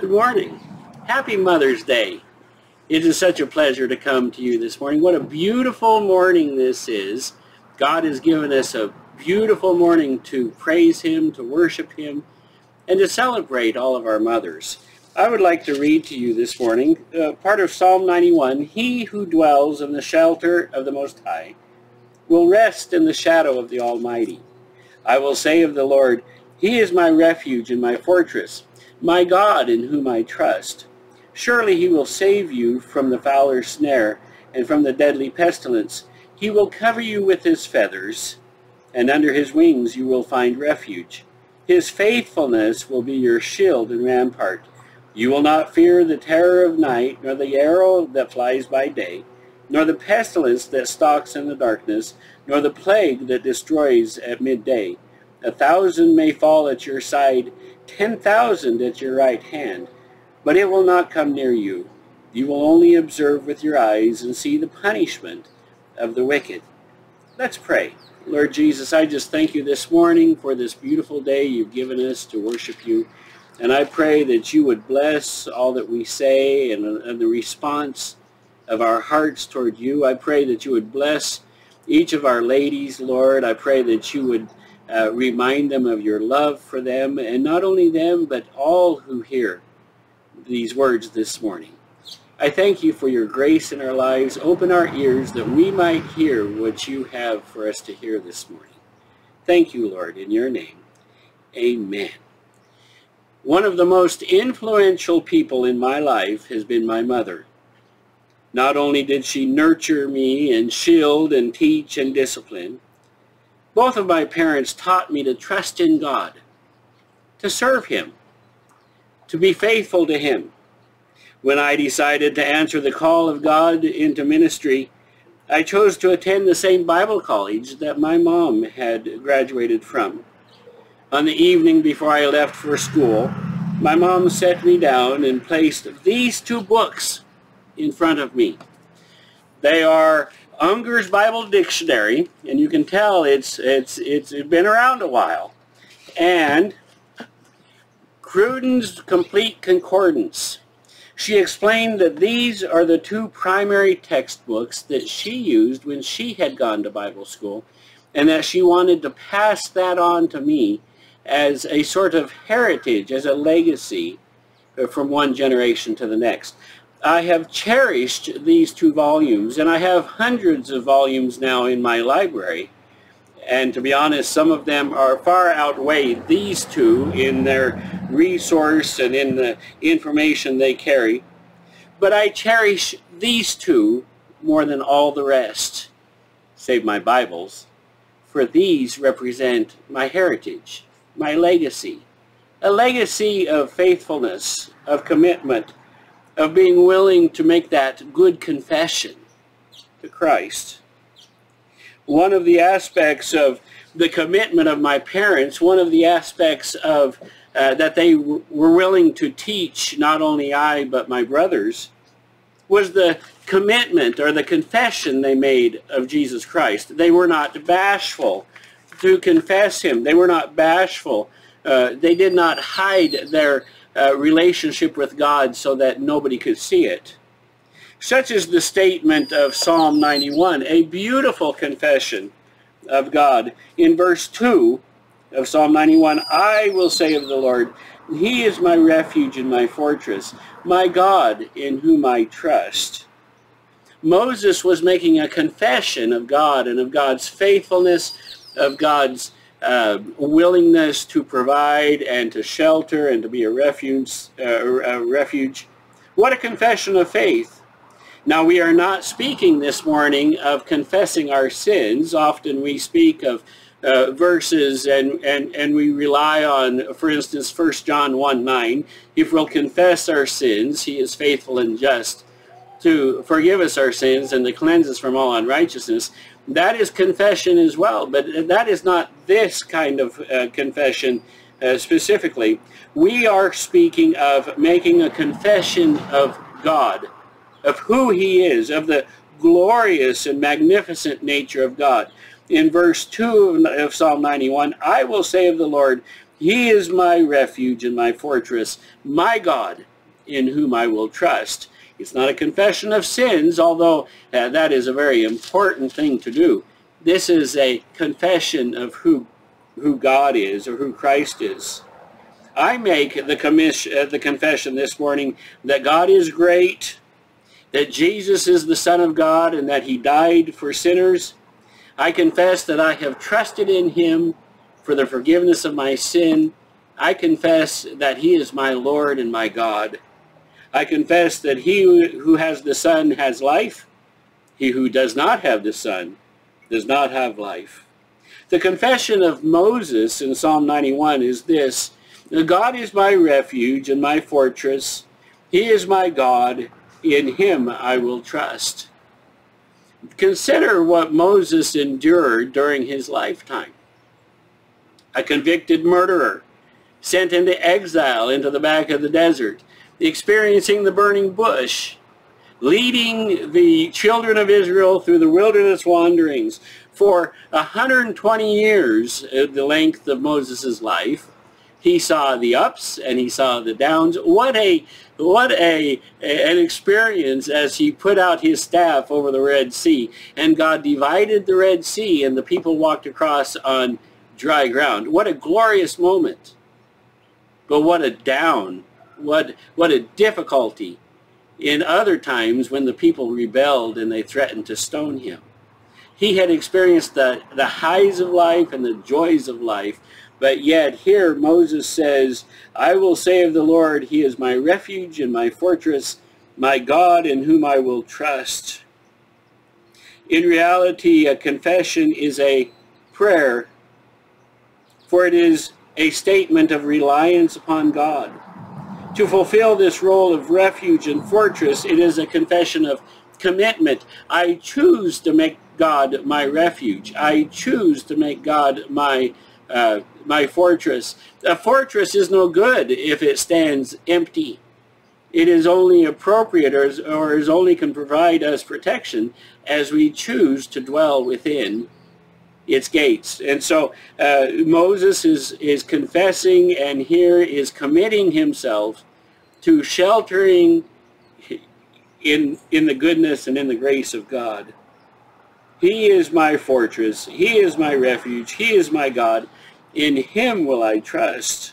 Good morning. Happy Mother's Day. It is such a pleasure to come to you this morning. What a beautiful morning this is. God has given us a beautiful morning to praise Him, to worship Him, and to celebrate all of our mothers. I would like to read to you this morning uh, part of Psalm 91. He who dwells in the shelter of the Most High will rest in the shadow of the Almighty. I will say of the Lord, He is my refuge and my fortress, my God in whom I trust. Surely he will save you from the fowler's snare and from the deadly pestilence. He will cover you with his feathers, and under his wings you will find refuge. His faithfulness will be your shield and rampart. You will not fear the terror of night, nor the arrow that flies by day, nor the pestilence that stalks in the darkness, nor the plague that destroys at midday. A thousand may fall at your side, ten thousand at your right hand, but it will not come near you. You will only observe with your eyes and see the punishment of the wicked. Let's pray. Lord Jesus, I just thank you this morning for this beautiful day you've given us to worship you. And I pray that you would bless all that we say and, and the response of our hearts toward you. I pray that you would bless each of our ladies, Lord. I pray that you would uh, remind them of your love for them, and not only them, but all who hear these words this morning. I thank you for your grace in our lives. Open our ears that we might hear what you have for us to hear this morning. Thank you, Lord, in your name. Amen. One of the most influential people in my life has been my mother. Not only did she nurture me and shield and teach and discipline, both of my parents taught me to trust in God, to serve him, to be faithful to him. When I decided to answer the call of God into ministry, I chose to attend the same Bible college that my mom had graduated from. On the evening before I left for school, my mom set me down and placed these two books in front of me. They are Unger's Bible Dictionary, and you can tell it's, it's, it's been around a while, and Cruden's Complete Concordance. She explained that these are the two primary textbooks that she used when she had gone to Bible school and that she wanted to pass that on to me as a sort of heritage, as a legacy uh, from one generation to the next. I have cherished these two volumes and I have hundreds of volumes now in my library and to be honest, some of them are far outweigh these two in their resource and in the information they carry. But I cherish these two more than all the rest, save my Bibles, for these represent my heritage, my legacy, a legacy of faithfulness, of commitment, of being willing to make that good confession to Christ one of the aspects of the commitment of my parents, one of the aspects of uh, that they were willing to teach, not only I, but my brothers, was the commitment or the confession they made of Jesus Christ. They were not bashful to confess him. They were not bashful. Uh, they did not hide their uh, relationship with God so that nobody could see it. Such is the statement of Psalm 91, a beautiful confession of God. In verse 2 of Psalm 91, I will say of the Lord, He is my refuge and my fortress, my God in whom I trust. Moses was making a confession of God and of God's faithfulness, of God's uh, willingness to provide and to shelter and to be a refuge, uh, a refuge. What a confession of faith. Now, we are not speaking this morning of confessing our sins. Often we speak of uh, verses and, and, and we rely on, for instance, 1 John 1, 9. If we'll confess our sins, he is faithful and just to forgive us our sins and to cleanse us from all unrighteousness. That is confession as well, but that is not this kind of uh, confession uh, specifically. We are speaking of making a confession of God of who he is, of the glorious and magnificent nature of God. In verse 2 of Psalm 91, I will say of the Lord, He is my refuge and my fortress, my God in whom I will trust. It's not a confession of sins, although uh, that is a very important thing to do. This is a confession of who, who God is or who Christ is. I make the, commission, uh, the confession this morning that God is great, that Jesus is the Son of God, and that he died for sinners. I confess that I have trusted in him for the forgiveness of my sin. I confess that he is my Lord and my God. I confess that he who has the Son has life. He who does not have the Son does not have life. The confession of Moses in Psalm 91 is this, God is my refuge and my fortress. He is my God. In him I will trust. Consider what Moses endured during his lifetime. A convicted murderer, sent into exile into the back of the desert, experiencing the burning bush, leading the children of Israel through the wilderness wanderings for 120 years, uh, the length of Moses' life. He saw the ups and he saw the downs. What a what a an experience as he put out his staff over the Red Sea and God divided the Red Sea and the people walked across on dry ground. What a glorious moment. But what a down what, what a difficulty in other times when the people rebelled and they threatened to stone him. He had experienced the, the highs of life and the joys of life, but yet here Moses says, I will say of the Lord, he is my refuge and my fortress, my God in whom I will trust. In reality, a confession is a prayer, for it is a statement of reliance upon God. To fulfill this role of refuge and fortress, it is a confession of commitment. I choose to make God my refuge. I choose to make God my uh, my fortress. A fortress is no good if it stands empty. It is only appropriate or, or is only can provide us protection as we choose to dwell within its gates. And so uh, Moses is, is confessing and here is committing himself to sheltering in, in the goodness and in the grace of God. He is my fortress. He is my refuge. He is my God. In him will I trust.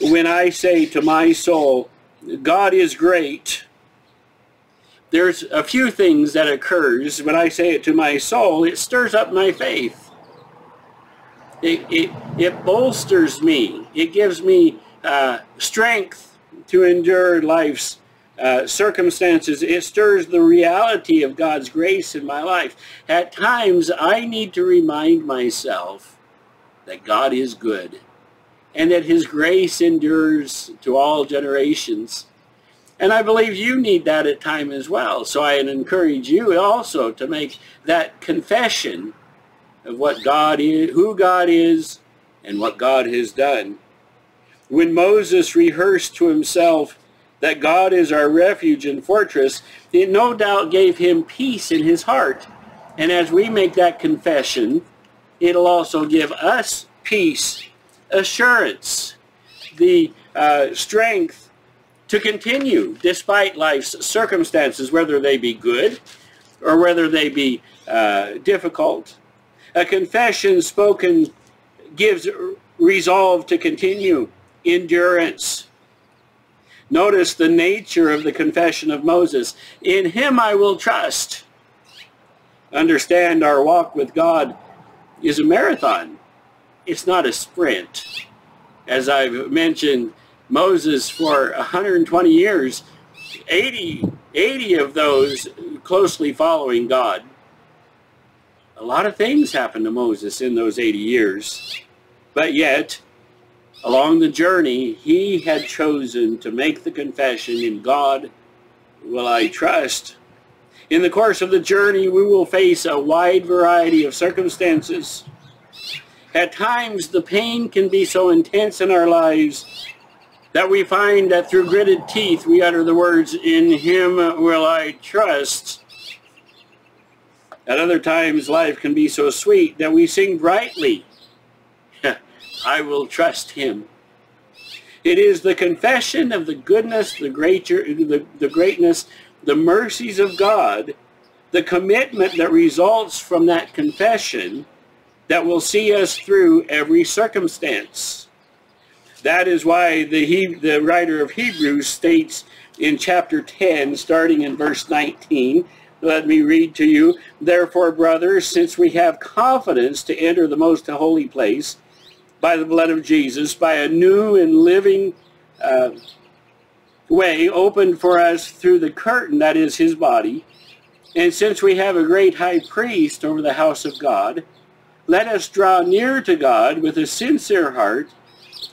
When I say to my soul, God is great, there's a few things that occurs when I say it to my soul. It stirs up my faith. It, it, it bolsters me. It gives me uh, strength to endure life's uh, circumstances. It stirs the reality of God's grace in my life. At times, I need to remind myself that God is good and that his grace endures to all generations. And I believe you need that at time as well. So I encourage you also to make that confession of what God is, who God is, and what God has done. When Moses rehearsed to himself that God is our refuge and fortress, it no doubt gave him peace in his heart. And as we make that confession, it'll also give us peace, assurance, the uh, strength to continue despite life's circumstances, whether they be good or whether they be uh, difficult. A confession spoken gives resolve to continue, endurance. Notice the nature of the confession of Moses. In him I will trust. Understand our walk with God is a marathon. It's not a sprint. As I've mentioned, Moses for 120 years, 80, 80 of those closely following God. A lot of things happened to Moses in those 80 years, but yet, along the journey, he had chosen to make the confession, in God will I trust. In the course of the journey, we will face a wide variety of circumstances. At times, the pain can be so intense in our lives that we find that through gritted teeth we utter the words, In him will I trust. At other times life can be so sweet that we sing brightly, I will trust him. It is the confession of the goodness, the, greater, the, the greatness, the mercies of God, the commitment that results from that confession that will see us through every circumstance. That is why the, he, the writer of Hebrews states in chapter 10, starting in verse 19, let me read to you, Therefore, brothers, since we have confidence to enter the most holy place by the blood of Jesus, by a new and living uh, way opened for us through the curtain that is his body, and since we have a great high priest over the house of God, let us draw near to God with a sincere heart,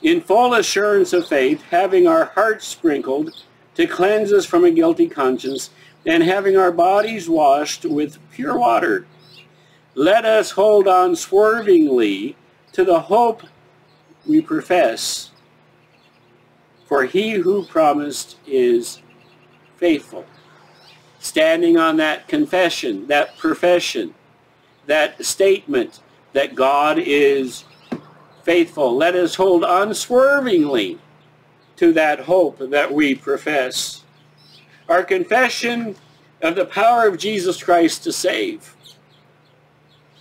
in full assurance of faith, having our hearts sprinkled to cleanse us from a guilty conscience, and having our bodies washed with pure water. Let us hold on swervingly to the hope we profess, for he who promised is faithful. Standing on that confession, that profession, that statement that God is faithful. Let us hold unswervingly to that hope that we profess. Our confession of the power of Jesus Christ to save,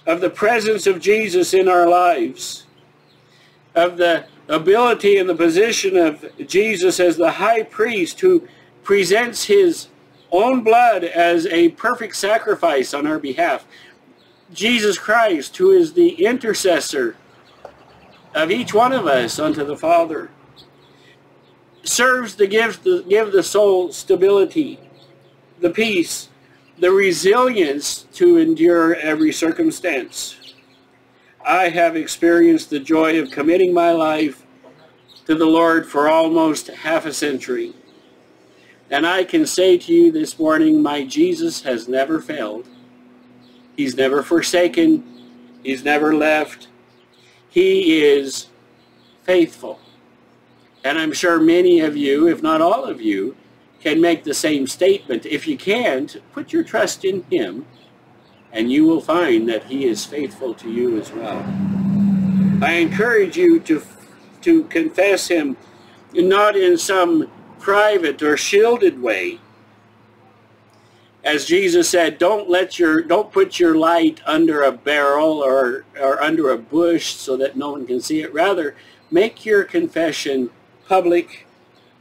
of the presence of Jesus in our lives, of the ability and the position of Jesus as the high priest who presents his own blood as a perfect sacrifice on our behalf. Jesus Christ, who is the intercessor of each one of us unto the Father, serves to give the, give the soul stability, the peace, the resilience to endure every circumstance. I have experienced the joy of committing my life to the Lord for almost half a century. And I can say to you this morning, my Jesus has never failed. He's never forsaken. He's never left. He is faithful. And I'm sure many of you, if not all of you, can make the same statement. If you can't, put your trust in him, and you will find that he is faithful to you as well. I encourage you to, to confess him not in some private or shielded way, as Jesus said, don't let your don't put your light under a barrel or or under a bush so that no one can see it. Rather, make your confession public,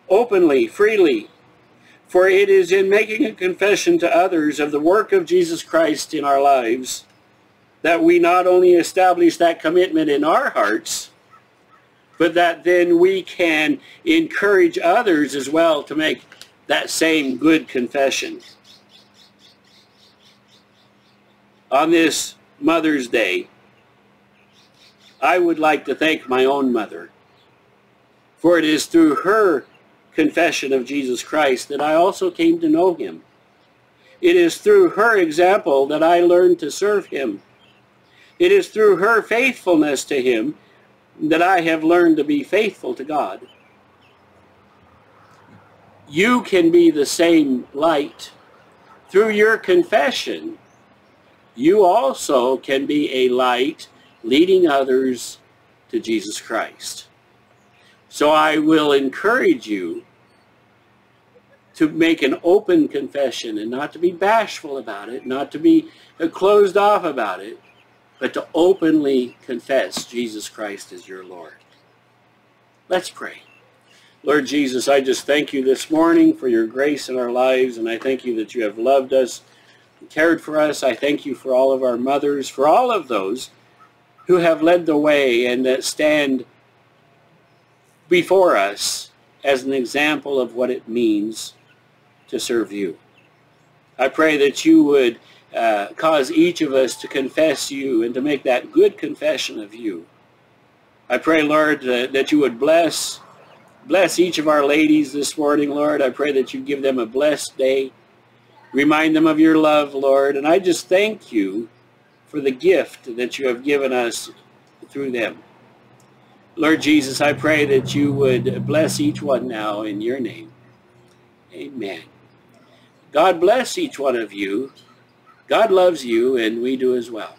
openly, freely. For it is in making a confession to others of the work of Jesus Christ in our lives that we not only establish that commitment in our hearts, but that then we can encourage others as well to make that same good confession. On this Mother's Day, I would like to thank my own mother, for it is through her confession of Jesus Christ that I also came to know him. It is through her example that I learned to serve him. It is through her faithfulness to him that I have learned to be faithful to God. You can be the same light. Through your confession, you also can be a light leading others to Jesus Christ. So I will encourage you to make an open confession and not to be bashful about it, not to be closed off about it, but to openly confess Jesus Christ as your Lord. Let's pray. Lord Jesus, I just thank you this morning for your grace in our lives, and I thank you that you have loved us cared for us. I thank you for all of our mothers, for all of those who have led the way and that stand before us as an example of what it means to serve you. I pray that you would uh, cause each of us to confess you and to make that good confession of you. I pray, Lord, uh, that you would bless bless each of our ladies this morning, Lord. I pray that you give them a blessed day. Remind them of your love, Lord. And I just thank you for the gift that you have given us through them. Lord Jesus, I pray that you would bless each one now in your name. Amen. God bless each one of you. God loves you, and we do as well.